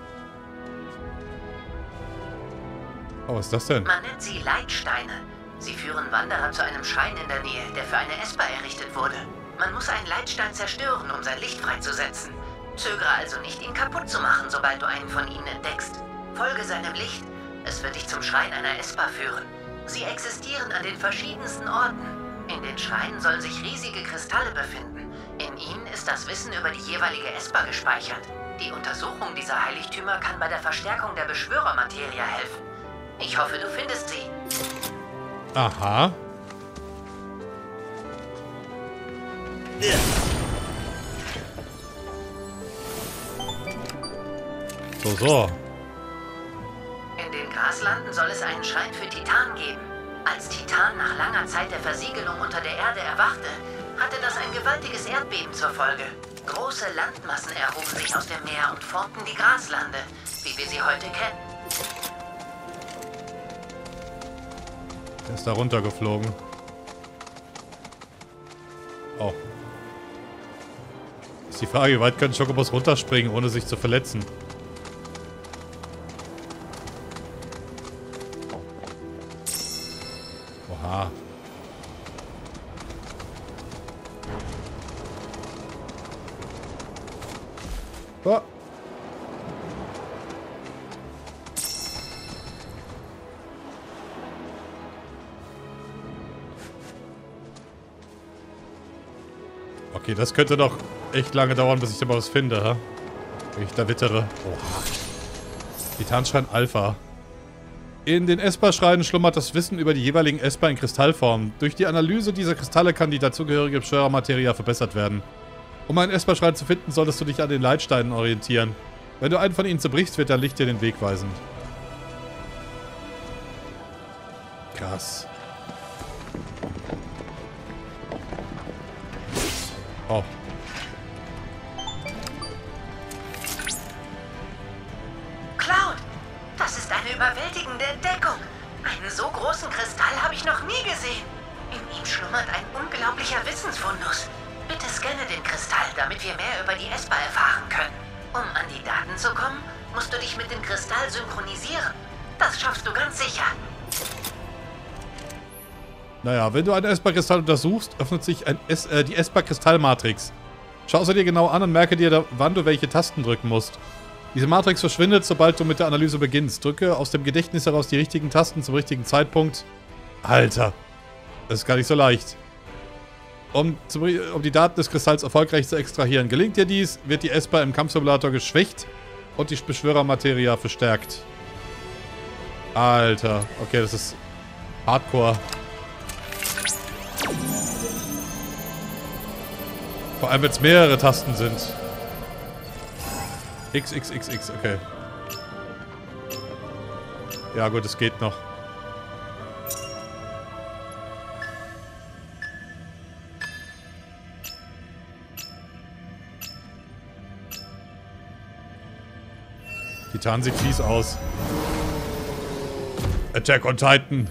Oh, was ist das denn? Man nennt sie Leitsteine. Sie führen Wanderer zu einem Schrein in der Nähe, der für eine Esper errichtet wurde. Man muss einen Leitstein zerstören, um sein Licht freizusetzen. Zögere also nicht, ihn kaputt zu machen, sobald du einen von ihnen entdeckst. Folge seinem Licht. Es wird dich zum Schrein einer Esper führen. Sie existieren an den verschiedensten Orten. In den Schreinen sollen sich riesige Kristalle befinden. In ihnen ist das Wissen über die jeweilige Esper gespeichert. Die Untersuchung dieser Heiligtümer kann bei der Verstärkung der Beschwörermaterie helfen. Ich hoffe, du findest sie. Aha. So, so. In den Graslanden soll es einen Schrein für Titan geben. Als Titan nach langer Zeit der Versiegelung unter der Erde erwachte, hatte das ein gewaltiges Erdbeben zur Folge. Große Landmassen erhoben sich aus dem Meer und formten die Graslande, wie wir sie heute kennen. Der ist da runtergeflogen. Oh. Ist die Frage, wie weit können Chocobos runterspringen, ohne sich zu verletzen? Das könnte doch echt lange dauern, bis ich da mal was finde, ha? Wenn ich da wittere. Oha. Titanschrein Alpha. In den Esper-Schreinen schlummert das Wissen über die jeweiligen Esper in Kristallform. Durch die Analyse dieser Kristalle kann die dazugehörige Beschwörermaterie verbessert werden. Um einen Esper-Schrein zu finden, solltest du dich an den Leitsteinen orientieren. Wenn du einen von ihnen zerbrichst, wird dein Licht dir den Weg weisen. Krass. Oh. Cloud, das ist eine überwältigende Entdeckung. Einen so großen Kristall habe ich noch nie gesehen. In ihm schlummert ein unglaublicher Wissensfundus. Bitte scanne den Kristall, damit wir mehr über die Esper erfahren können. Um an die Daten zu kommen, musst du dich mit dem Kristall synchronisieren. Das schaffst du ganz sicher. Naja, wenn du einen Esper-Kristall untersuchst, öffnet sich ein es äh, die Esper-Kristall-Matrix. Schau sie dir genau an und merke dir, wann du welche Tasten drücken musst. Diese Matrix verschwindet, sobald du mit der Analyse beginnst. Drücke aus dem Gedächtnis heraus die richtigen Tasten zum richtigen Zeitpunkt. Alter, das ist gar nicht so leicht. Um, zum, um die Daten des Kristalls erfolgreich zu extrahieren. Gelingt dir dies, wird die Esper im Kampfsimulator geschwächt und die Beschwörermaterie verstärkt. Alter, okay, das ist Hardcore. Vor allem, wenn es mehrere Tasten sind. X, X, X, X, okay. Ja gut, es geht noch. Titan sieht fies aus. Attack on Titan.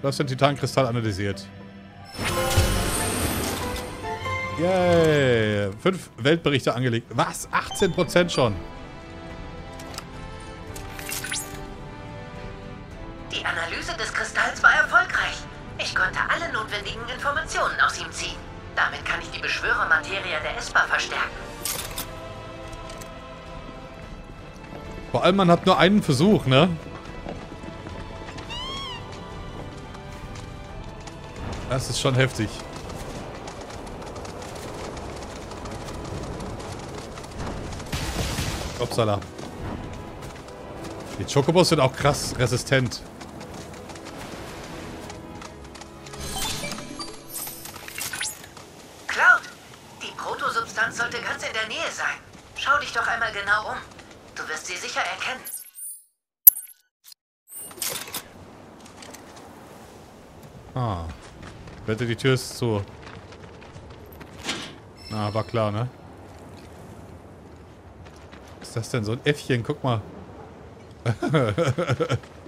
Du hast den Titankristall analysiert. Yay. Fünf Weltberichte angelegt. Was? 18% schon. Die Analyse des Kristalls war erfolgreich. Ich konnte alle notwendigen Informationen aus ihm ziehen. Damit kann ich die Beschwörermaterie der Esper verstärken. Vor allem, man hat nur einen Versuch, ne? Das ist schon heftig. Upsala. Die Chocobos sind auch krass resistent. Cloud, die Protosubstanz sollte ganz in der Nähe sein. Schau dich doch einmal genau um. Du wirst sie sicher erkennen. Ah. Wette, die Tür ist zu. Na, war klar, ne? Ist das denn? So ein Äffchen, guck mal.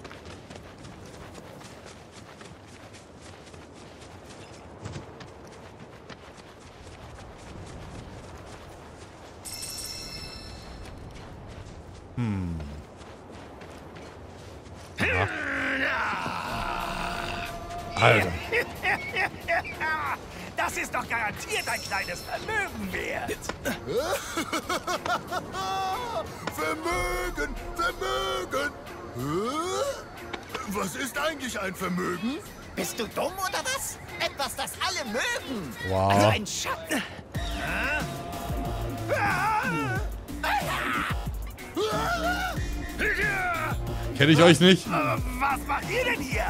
Kenne ich euch nicht? Was macht ihr denn hier?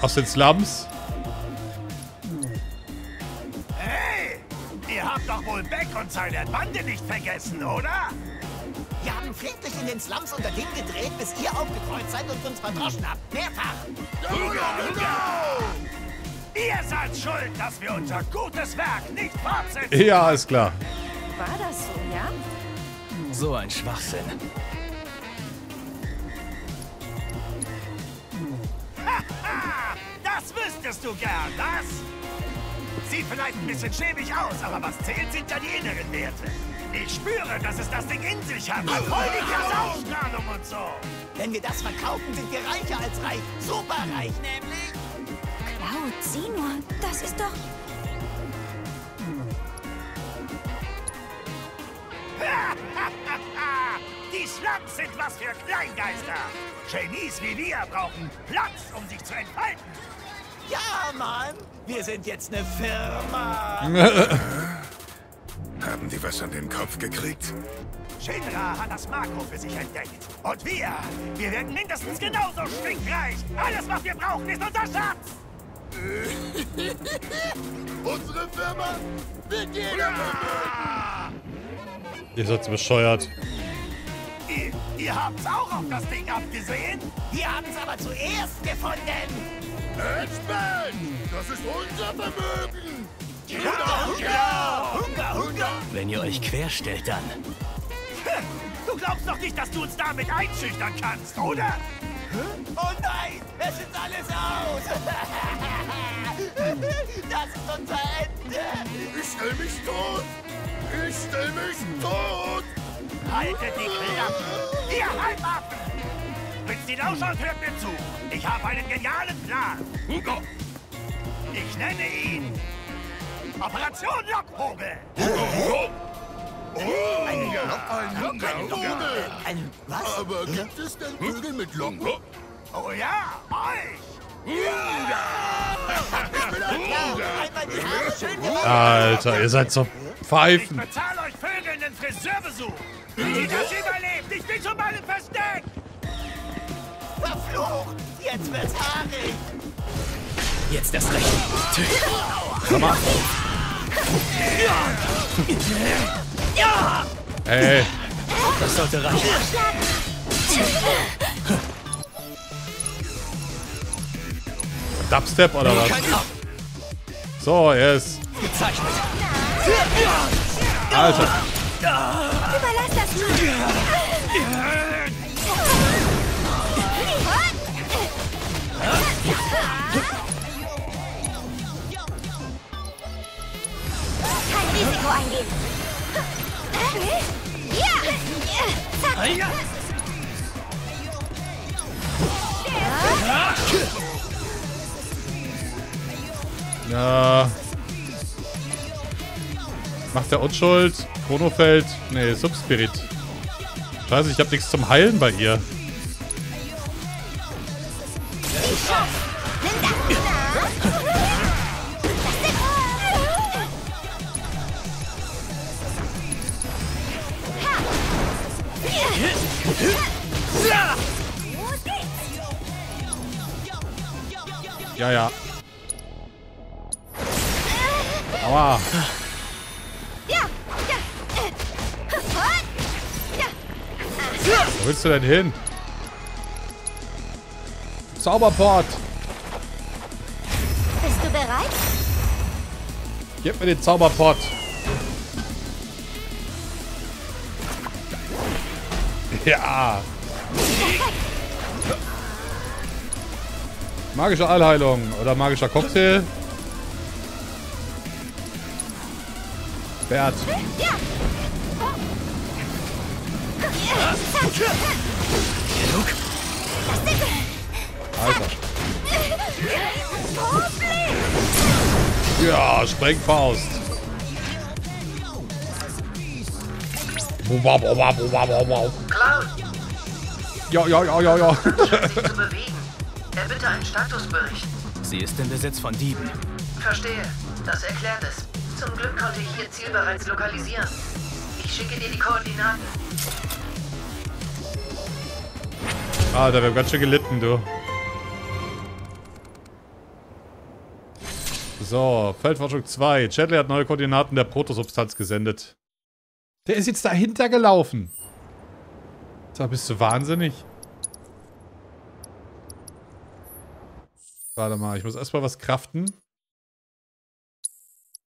Aus den Slums? Hey, ihr habt doch wohl Beck und seine Bande nicht vergessen, oder? Wir haben friedlich in den Slums unter dem gedreht, bis ihr aufgekreuzt seid und uns verdroschen habt. Mehrfach. Ihr seid schuld, dass wir unser gutes Werk nicht fortsetzen. Ja, ist klar. War das so, ja? So ein Schwachsinn. Das wüsstest du gern, was? Sieht vielleicht ein bisschen schäbig aus, aber was zählt, sind ja die inneren Werte. Ich spüre, dass es das Ding in sich hat. Voll die krasse Ausstrahlung und so. Wenn wir das verkaufen, sind wir reicher als reich. Superreich nämlich. Cloud, sieh nur. Das ist doch... Die Slums sind was für Kleingeister. Genies wie wir brauchen Platz, um sich zu entfalten. Ja, Mann. Wir sind jetzt eine Firma. Haben die was an den Kopf gekriegt? Shinra hat das Makro für sich entdeckt. Und wir, wir werden mindestens genauso stinkreich. Alles, was wir brauchen, ist unser Schatz. Unsere Firma wird jeder! Ihr seid bescheuert. Ihr, habt's auch auf das Ding abgesehen? Wir haben's aber zuerst gefunden. Entspannt! Das ist unser Vermögen! Hunger, Hunger! Hunger, Hunger! Wenn ihr euch querstellt, dann. Du glaubst doch nicht, dass du uns damit einschüchtern kannst, oder? Oh nein, es ist alles aus! Das ist unser Ende! Ich stell mich tot! Ich stell mich tot! Haltet die Klappe! Ihr Halbaffen! Prinz die Lauschaut hört mir zu! Ich habe einen genialen Plan! Ich nenne ihn Operation Lockvogel! Ein Lockvogel! Ein was? Aber gibt es denn Vögel mit Locken? Oh ja, euch! Alter, ihr seid so Ich Pfeifen. bezahle euch Vögeln einen Friseurbesuch! Die das überlebt! Ich bin schon mal im Versteck! Verflucht! Jetzt wird's haarig! Jetzt erst recht. Ey, Das sollte reichen. Dubstep oder was? So, yes. Gezeichnet. Alter. Überlass Risiko eingehen. Ja! Ja. Macht er Unschuld? Chronofeld? Nee, Subspirit. Scheiße, ich hab nichts zum Heilen bei ihr. Ja, ja. Aua. Wo willst du denn hin? Zauberport. Bist du bereit? Gib mir den Zauberport. Ja. Magische Allheilung oder magischer Cocktail. Bert. Alter. Ja, Sprengfaust. Ja, ja, ja, ja, ja. scheint sich zu bewegen. Er bitte einen Statusbericht. Sie ist im Besitz von Dieben. Verstehe. Das erklärt es. Zum Glück konnte ich Ihr Ziel bereits lokalisieren. Ich schicke dir die Koordinaten. Alter, wir haben ganz schön gelitten, du. So, Feldforschung 2. Chadley hat neue Koordinaten der Protosubstanz gesendet. Der ist jetzt dahinter gelaufen. Da bist du wahnsinnig. Warte mal, ich muss erstmal was kraften.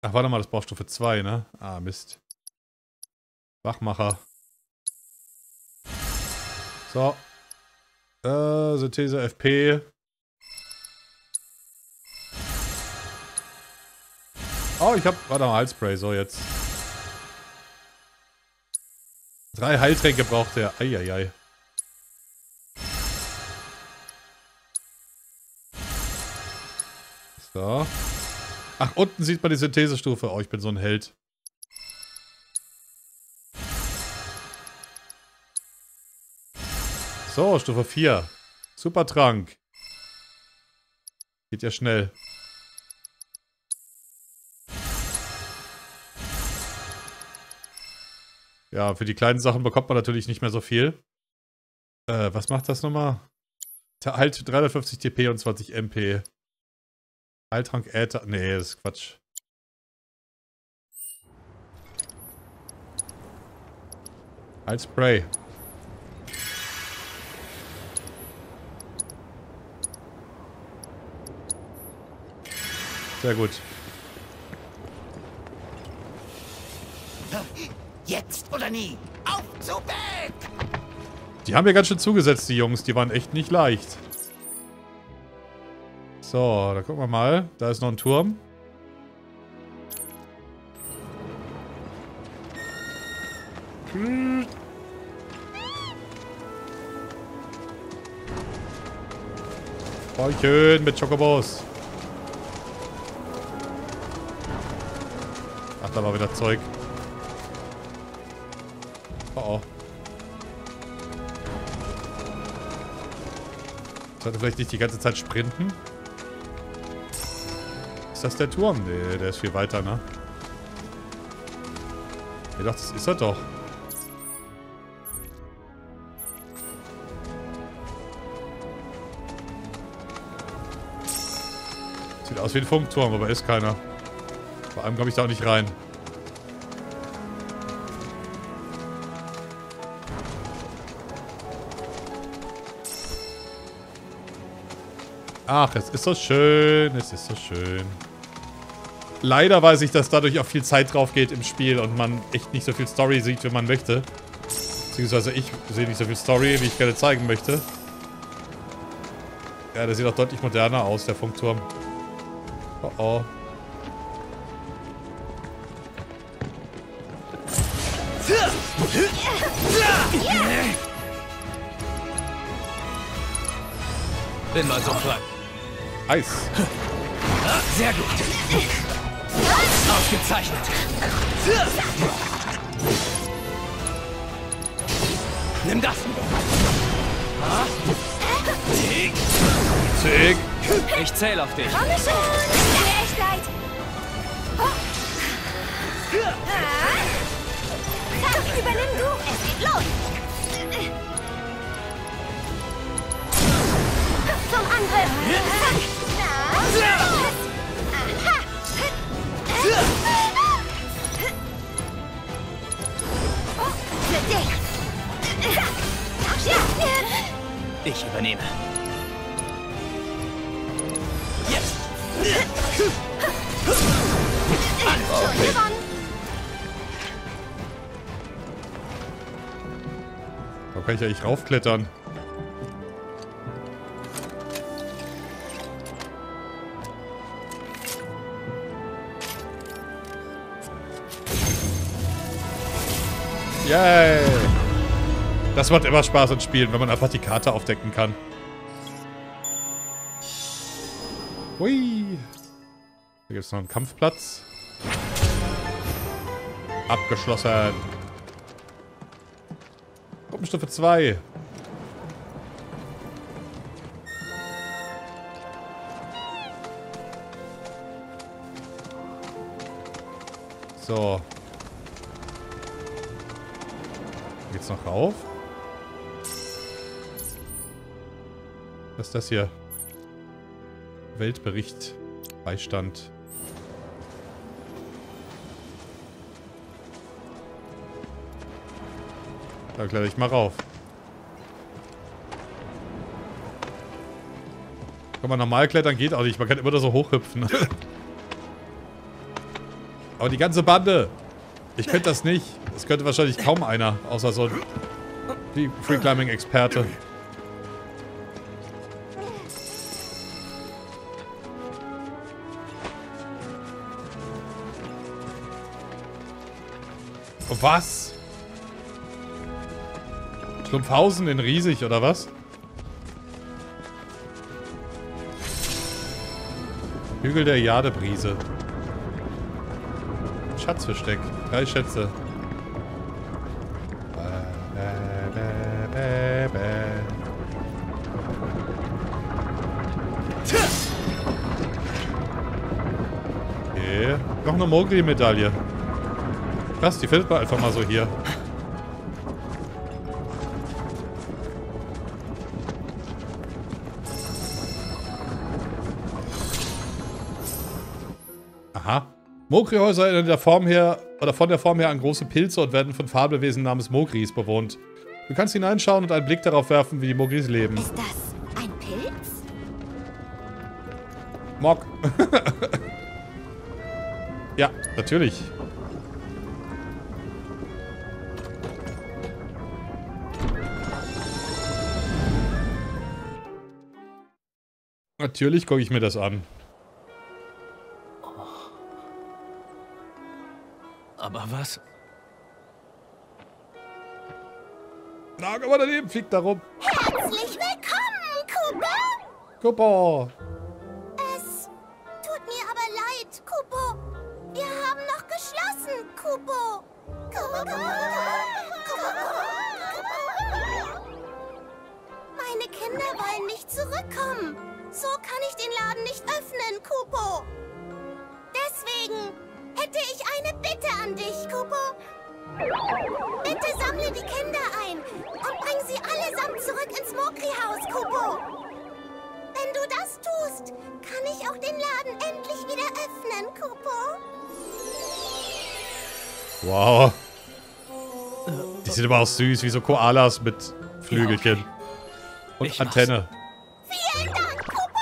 Ach, warte mal, das braucht Stufe 2, ne? Ah, Mist. Wachmacher. So. Äh, Synthese FP. Oh, ich hab. Warte mal, Heilspray, so jetzt. Drei Heiltränke braucht er. Eieiei. So. Ach, unten sieht man die Synthesestufe. Oh, ich bin so ein Held. So, Stufe 4. Supertrank. Geht ja schnell. Ja, für die kleinen Sachen bekommt man natürlich nicht mehr so viel. Äh, was macht das nochmal? Halt 350 TP und 20 MP. Heiltrank Äther. Nee, das ist Quatsch. Heilspray. Sehr gut. Jetzt oder nie. Auf zu Beck! Die haben ja ganz schön zugesetzt, die Jungs. Die waren echt nicht leicht. So, da gucken wir mal. Da ist noch ein Turm. Bäuchchen mit Chocobos. Da war wieder Zeug. Oh oh. Sollte vielleicht nicht die ganze Zeit sprinten? Ist das der Turm? Nee, der ist viel weiter, ne? Ich dachte, das ist er doch. Sieht aus wie ein Funkturm, aber ist keiner. Vor allem komme ich da auch nicht rein. Ach, es ist so schön. Es ist so schön. Leider weiß ich, dass dadurch auch viel Zeit drauf geht im Spiel und man echt nicht so viel Story sieht, wie man möchte. Beziehungsweise ich sehe nicht so viel Story, wie ich gerne zeigen möchte. Ja, der sieht auch deutlich moderner aus, der Funkturm. Oh oh. Bin mal so frei. Eis. Sehr gut. Ausgezeichnet. Nimm das. Tick. Tick. Ich zähle auf dich. Komm schon! Tut mir echt leid. Übernimm du. Es geht los. Zum Angriff. Ich übernehme. Jetzt. Gewonnen. Da kann ich ja nicht raufklettern. Yay! Das macht immer Spaß in Spielen, wenn man einfach die Karte aufdecken kann. Hui! Hier gibt es noch einen Kampfplatz. Abgeschlossen. Gruppenstufe 2. So. Geht's noch rauf? Was ist das hier? Weltbericht. Beistand. Da kletter ich mal rauf. Kann man normal klettern, geht auch nicht. Man kann immer da so hochhüpfen. Aber die ganze Bande. Ich könnte das nicht. Das könnte wahrscheinlich kaum einer, außer so ein Free Climbing Experte. Was? Schlumpfhausen in riesig, oder was? Hügel der Jadebrise. Schatzversteck. Drei Schätze. Okay. Noch eine Mogli-Medaille. Krass, die findet man einfach mal so hier. Aha. Mogri-Häuser in der Form her, oder von der Form her an große Pilze und werden von Fabelwesen namens Mogris bewohnt. Du kannst hineinschauen und einen Blick darauf werfen, wie die Mogris leben. Ist das ein Pilz? Mog. ja, natürlich. Natürlich gucke ich mir das an. Aber was? Na, aber daneben fliegt da rum. Herzlich willkommen, Kubo! Kupo. Es tut mir aber leid, Kubo. Wir haben noch geschlossen, Kubo. Kubo, Kubo, Kubo, Kubo. Meine Kinder wollen nicht zurückkommen. So kann ich den Laden nicht öffnen, Kubo. Deswegen hätte ich eine Bitte an dich, Kubo. Bitte sammle die Kinder ein und bring sie allesamt zurück ins Mokri-Haus, Kubo. Wenn du das tust, kann ich auch den Laden endlich wieder öffnen, Kupo. Wow. Die sind aber auch süß, wie so Koalas mit Flügelchen. Und Ich mach's. Antenne. Vielen Dank, Kupo.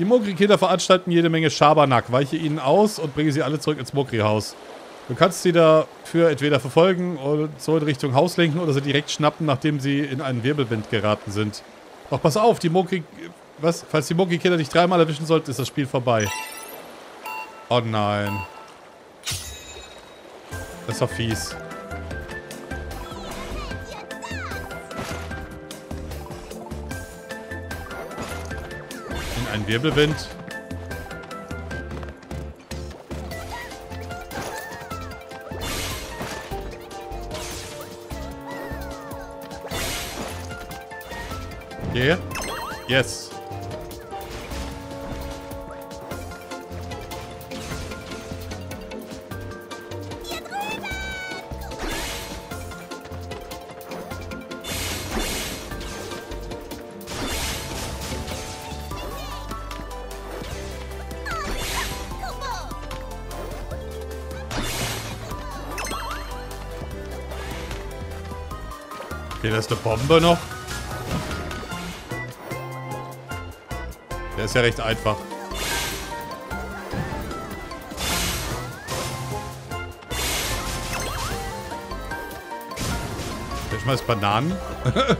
Die Mogri-Kinder veranstalten jede Menge Schabernack. Weiche ihnen aus und bringe sie alle zurück ins Mogri-Haus. Du kannst sie dafür entweder verfolgen und so in Richtung Haus lenken oder sie direkt schnappen, nachdem sie in einen Wirbelwind geraten sind. Doch pass auf, die Mogri... Was? Falls die Mogri-Kinder dich dreimal erwischen sollten, ist das Spiel vorbei. Oh nein. Das doch fies. In einen Wirbelwind. Yeah. Yes. Eine Bombe noch. Der ist ja recht einfach. Ich schmeiß Bananen.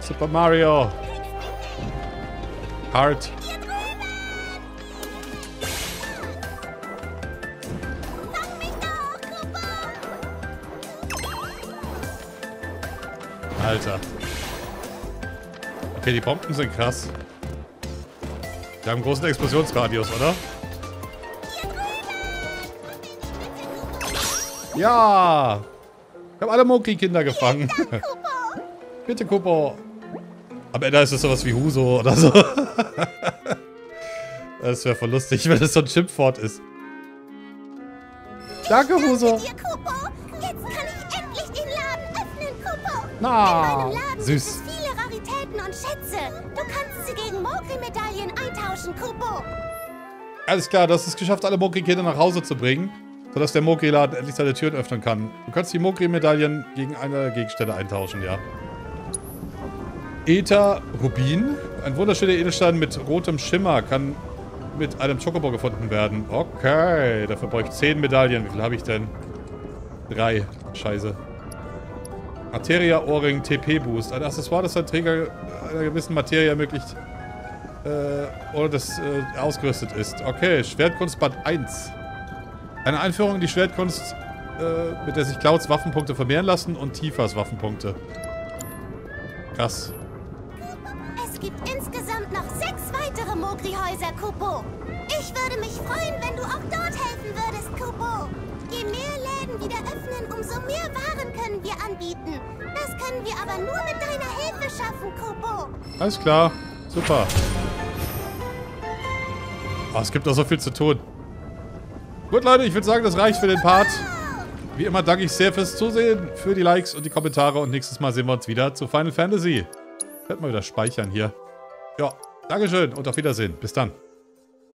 Super Mario. Hard. Alter. Okay, die Bomben sind krass. Die haben einen großen Explosionsradius, oder? Ja! Ich habe alle Moki-Kinder gefangen. Bitte, Kupo. Am Ende ist es sowas wie Huso oder so. das wäre voll lustig, wenn es so ein Chipfort ist. Danke, Huso. Na, In meinem Laden süß. gibt es viele Raritäten und Schätze. Du kannst sie gegen Mokri-Medaillen eintauschen, Kupo. Alles klar, du hast es geschafft, alle Mokri-Kinder nach Hause zu bringen, sodass der Mokri-Laden endlich seine Türen öffnen kann. Du kannst die Mokri-Medaillen gegen eine Gegenstände eintauschen, ja. Ether Rubin. Ein wunderschöner Edelstein mit rotem Schimmer kann mit einem Chocobo gefunden werden. Okay, dafür brauche ich 10 Medaillen. Wie viel habe ich denn? Drei. Scheiße. Materia-Ohrring TP-Boost. Ein Accessoire, das ein Träger einer gewissen Materie ermöglicht, äh, oder das äh, ausgerüstet ist. Okay, Schwertkunstband 1. Eine Einführung in die Schwertkunst, äh, mit der sich Clouds Waffenpunkte vermehren lassen und Tifas Waffenpunkte. Krass. Es gibt insgesamt noch sechs weitere Mogri-Häuser, Kupo. Ich würde mich freuen, wenn du auch dort helfen würdest, Kupo. Je mehr Läden wieder öffnen, umso mehr Waren können wir anbieten. Das können wir aber nur mit deiner Hilfe schaffen, Kupo. Alles klar. Super. Oh, es gibt noch so viel zu tun. Gut, Leute, ich würde sagen, das reicht für den Part. Wie immer danke ich sehr fürs Zusehen, für die Likes und die Kommentare und nächstes Mal sehen wir uns wieder zu Final Fantasy. Ich werde mal wieder speichern hier. Ja, Dankeschön und auf Wiedersehen. Bis dann.